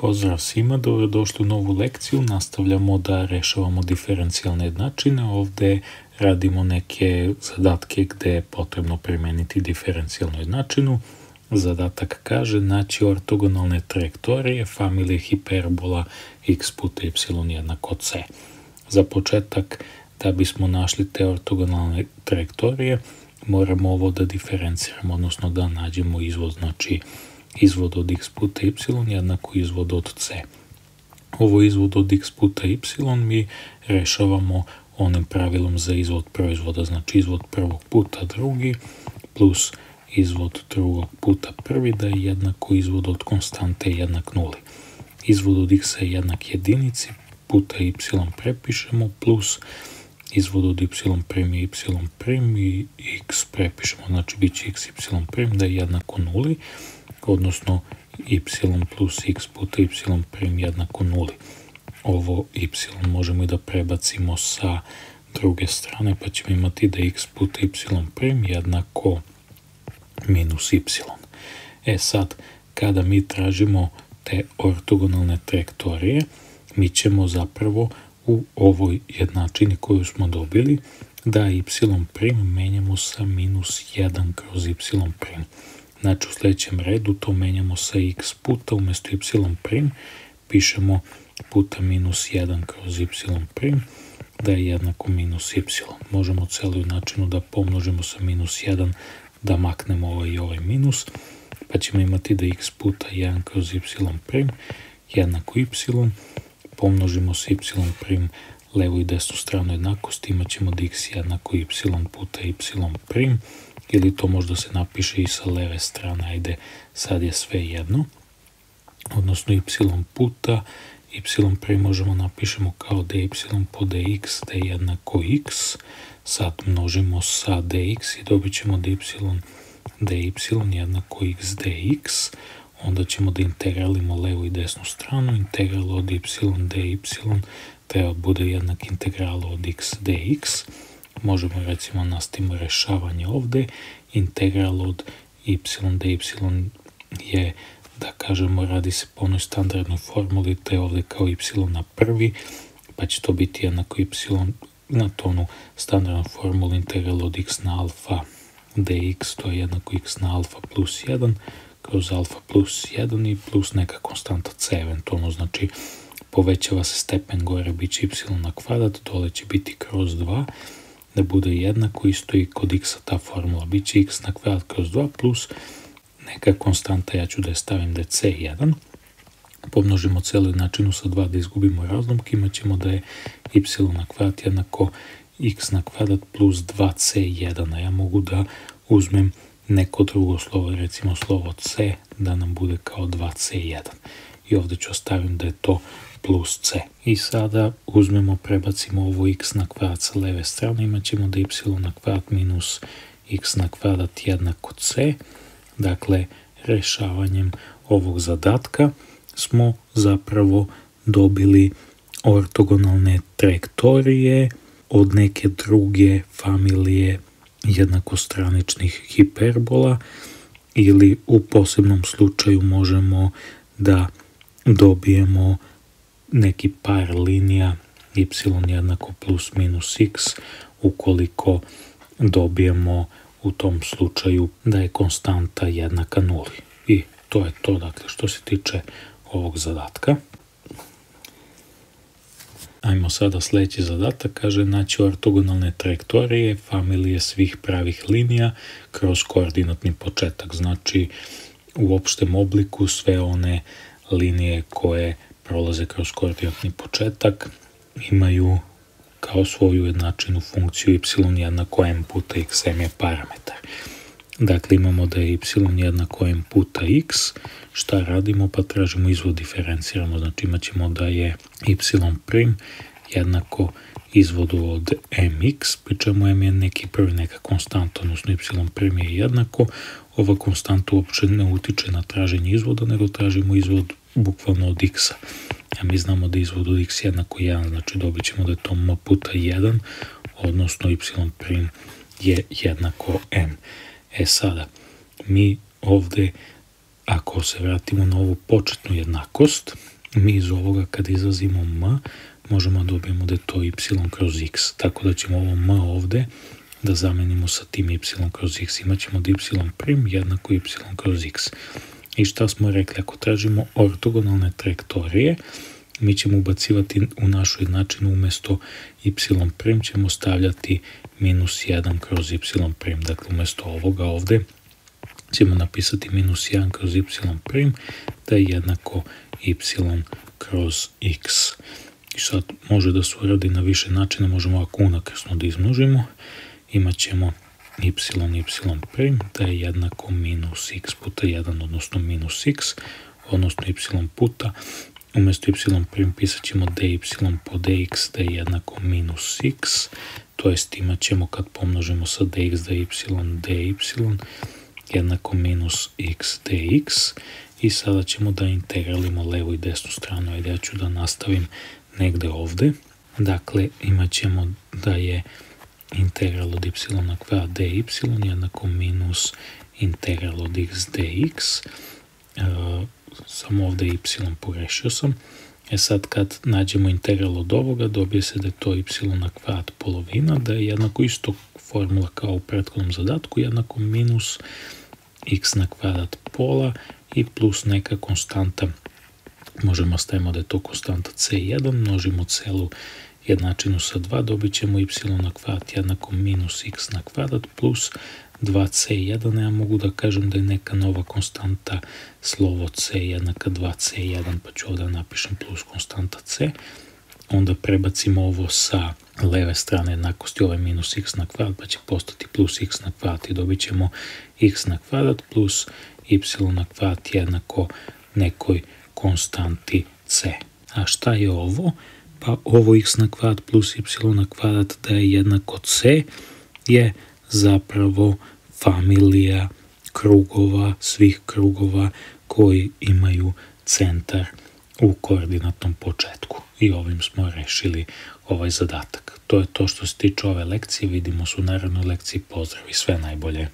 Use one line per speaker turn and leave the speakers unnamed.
Pozdrav svima, dobrodošli u novu lekciju. Nastavljamo da rešavamo diferencijalne jednačine. Ovde radimo neke zadatke gde je potrebno primeniti diferencijalnu jednačinu. Zadatak kaže naći ortogonalne trajektorije familije hiperbola x puta y jednako c. Za početak, da bismo našli te ortogonalne trajektorije, moramo ovo da diferenciramo, odnosno da nađemo izvod, znači izvod od x puta y jednako izvod od c. Ovo izvod od x puta y mi rešavamo onim pravilom za izvod proizvoda, znači izvod prvog puta drugi plus izvod drugog puta prvi da je jednako izvod od konstante jednak nuli. Izvod od x je jednak jedinici puta y prepišemo plus izvod od y prim je y prim i x prepišemo, znači bit će x y prim da je jednako nuli odnosno y plus x puta y prim jednako nuli. Ovo y možemo i da prebacimo sa druge strane, pa ćemo imati da x puta y prim jednako minus y. E sad, kada mi tražimo te ortogonalne trajektorije, mi ćemo zapravo u ovoj jednačini koju smo dobili da y prim menjamo sa minus 1 kroz y prim. Znači u sljedećem redu to menjamo sa x puta umjesto y prim, pišemo puta minus 1 kroz y prim, da je jednako minus y. Možemo celu načinu da pomnožimo sa minus 1, da maknemo ovaj i ovaj minus, pa ćemo imati da x puta 1 kroz y prim jednako y, pomnožimo sa y prim levu i desnu stranu jednakosti, imat ćemo da x jednako y puta y prim, ili to možda se napiše i sa leve strane, ajde sad je sve jedno, odnosno y puta y prim možemo napišemo kao dy po dx da je jednako x, sad množimo sa dx i dobit ćemo da y dy jednako x dx, onda ćemo da integralimo levu i desnu stranu, integral od y dy treba bude jednak integralu od x dx, možemo recimo nastavimo rešavanje ovde, integral od y dy je da kažemo radi se po onoj standardnoj formuli, to je ovde kao y na prvi, pa će to biti jednako y na tonu standardnu formulu integral od x na alfa dx, to je jednako x na alfa plus 1, kroz alfa plus 1 i plus neka konstanta c eventualno, znači povećava se stepen gore, bit će y na kvadrat, dole će biti kroz 2, da bude jednako, isto i kod x ta formula, bit će x na kvadrat kroz 2 plus neka konstanta, ja ću da je stavim da je c1, pomnožimo celu jednačinu sa 2 da izgubimo razlomke, imat ćemo da je y na kvadrat jednako x na kvadrat plus 2c1, a ja mogu da uzmem neko drugo slovo, recimo slovo c, da nam bude kao 2c1. I ovde ću ostavim da je to plus c. I sada uzmemo, prebacimo ovo x na kvadrat sa leve strane, imat ćemo da y na kvadrat minus x na kvadrat jednako c. Dakle, rešavanjem ovog zadatka smo zapravo dobili ortogonalne trajektorije od neke druge familije jednakostraničnih hiperbola ili u posebnom slučaju možemo da dobijemo neki par linija y jednako plus minus x ukoliko dobijemo u tom slučaju da je konstanta jednaka nuli. I to je to dakle što se tiče ovog zadatka. Ajmo sada sljedeći zadatak, kaže naći ortogonalne trajektorije familije svih pravih linija kroz koordinatni početak. Znači u opštem obliku sve one linije koje prolaze kroz koordinatni početak imaju kao svoju jednačinu funkciju y jednako m puta x, m je parametar. Dakle, imamo da je y jednako m puta x, šta radimo? Pa tražimo izvod diferenciramo, znači imat ćemo da je y jednako izvodu od mx, pri čemu m je neki prvi neka konstanta, odnosno y prim je jednako, ova konstanta uopće ne utiče na traženje izvoda, nego tražimo izvod bukvalno od x-a. A mi znamo da izvod od x jednako 1, znači dobit ćemo da je to m puta 1, odnosno y prim je jednako m. E sada, mi ovde, ako se vratimo na ovu početnu jednakost, mi iz ovoga kad izrazimo m, možemo dobijemo da je to y kroz x. Tako da ćemo ovo m ovde da zamenimo sa tim y kroz x. Imaćemo da y prim jednako y kroz x. I šta smo rekli, ako tražimo ortogonalne trajektorije, mi ćemo ubacivati u našu jednačinu umjesto y ćemo stavljati minus 1 kroz y. Dakle, umjesto ovoga ovde ćemo napisati minus 1 kroz y da je jednako y kroz x. I sad može da se uradi na više načina, možemo ovako unakrsno da izmnožimo, imat ćemo y, da je jednako minus x puta 1, odnosno minus x, odnosno y puta, umjesto y prim pisat ćemo dy po dx da je jednako minus x, to jest imat ćemo kad pomnožimo sa dx da y dy jednako minus x dx i sada ćemo da integralimo levu i desnu stranu. Ajde, ja ću da nastavim negde ovde. Dakle, imat ćemo da je integral od y na kvadrat dy jednako minus integral od x dx. E, samo ovde y pogrešio sam. E sad kad nađemo integral od ovoga, dobije se da je to y na kvadrat polovina, da je jednako isto formula kao u prethodnom zadatku, jednako minus x na kvadrat pola i plus neka konstanta možemo stavimo da je to konstanta c1, množimo celu jednačinu sa 2, dobit ćemo y na kvadrat jednako minus x na kvadrat plus 2c1, ja mogu da kažem da je neka nova konstanta slovo c jednaka 2c1, pa ću ovdje napišem plus konstanta c, onda prebacimo ovo sa leve strane jednakosti, ovo je minus x na kvadrat, pa će postati plus x na kvadrat i dobit ćemo x na kvadrat plus y na kvadrat jednako nekoj konstanti c. A šta je ovo? Pa ovo x na kvadrat plus y na kvadrat da je jednako c je zapravo familija krugova, svih krugova koji imaju centar u koordinatnom početku. I ovim smo rešili ovaj zadatak. To je to što se tiče ove lekcije. Vidimo se u narednoj lekciji. Pozdrav i sve najbolje.